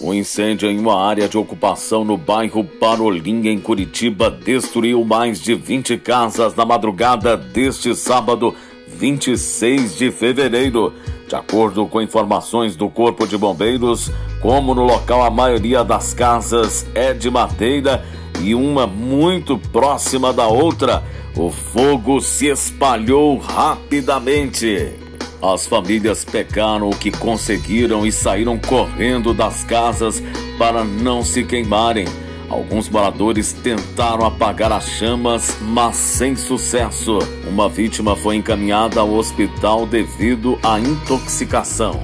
O incêndio em uma área de ocupação no bairro Parolim, em Curitiba, destruiu mais de 20 casas na madrugada deste sábado, 26 de fevereiro. De acordo com informações do Corpo de Bombeiros, como no local a maioria das casas é de madeira e uma muito próxima da outra, o fogo se espalhou rapidamente. As famílias pecaram o que conseguiram e saíram correndo das casas para não se queimarem. Alguns moradores tentaram apagar as chamas, mas sem sucesso. Uma vítima foi encaminhada ao hospital devido à intoxicação.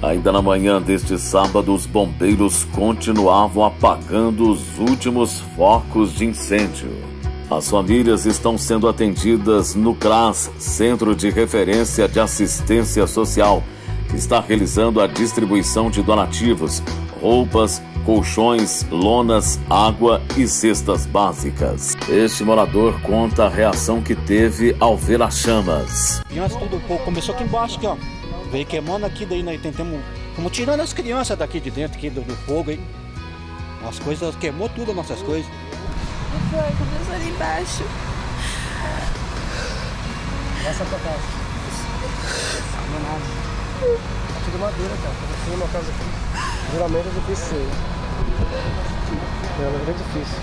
Ainda na manhã deste sábado, os bombeiros continuavam apagando os últimos focos de incêndio. As famílias estão sendo atendidas no CRAS, Centro de Referência de Assistência Social, que está realizando a distribuição de donativos, roupas, colchões, lonas, água e cestas básicas. Este morador conta a reação que teve ao ver as chamas. Criança tudo começou aqui embaixo, aqui, ó. Veio queimando aqui, daí nós tentamos, como tirando as crianças daqui de dentro aqui do, do fogo aí. As coisas queimou tudo as nossas coisas. Foi, começou ali embaixo. Essa é a tua casa. Não é nada. Tá tudo madeira, cara. Começou uma casa aqui. Geralmente é difícil ser. É, é difícil.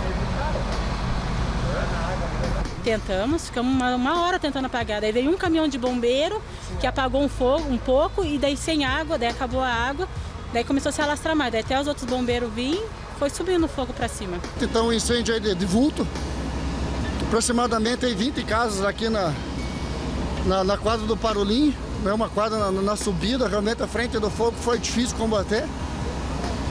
Tentamos, ficamos uma, uma, hora tentando apagar. Daí veio um caminhão de bombeiro que apagou um fogo um pouco e daí sem água, daí acabou a água. Daí começou a se alastrar mais. Daí até os outros bombeiros vinham foi subindo o fogo para cima. Então o incêndio aí de, de vulto, aproximadamente 20 casas aqui na, na, na quadra do Parolim, é uma quadra na, na, subida, realmente a frente do fogo foi difícil combater.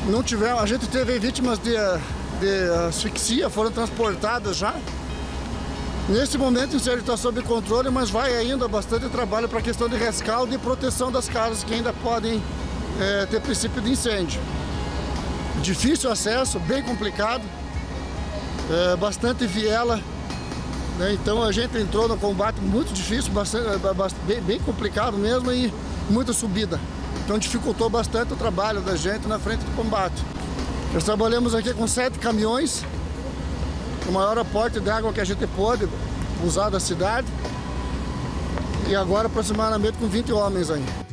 Não tivemos, a gente teve vítimas de, de asfixia, foram transportadas já. Nesse momento o incêndio está sob controle, mas vai ainda bastante trabalho para a questão de rescaldo e proteção das casas que ainda podem é, ter princípio de incêndio difícil acesso, bem complicado, é, bastante viela. Né? Então a gente entrou no combate muito difícil, bastante, bem, bem complicado mesmo e muita subida. Então dificultou bastante o trabalho da gente na frente do combate. Nós trabalhamos aqui com sete caminhões, o maior aporte de água que a gente pôde usar da cidade. E agora aproximadamente com 20 homens aí.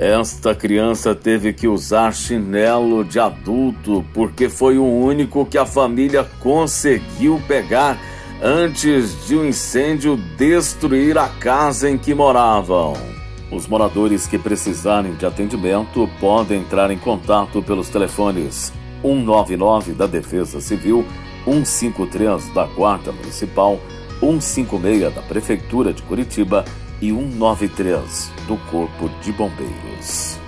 Esta criança teve que usar chinelo de adulto porque foi o único que a família conseguiu pegar antes de um incêndio destruir a casa em que moravam. Os moradores que precisarem de atendimento podem entrar em contato pelos telefones 199 da Defesa Civil, 153 da Guarda Municipal, 156 da Prefeitura de Curitiba e 193 do Corpo de Bombeiros.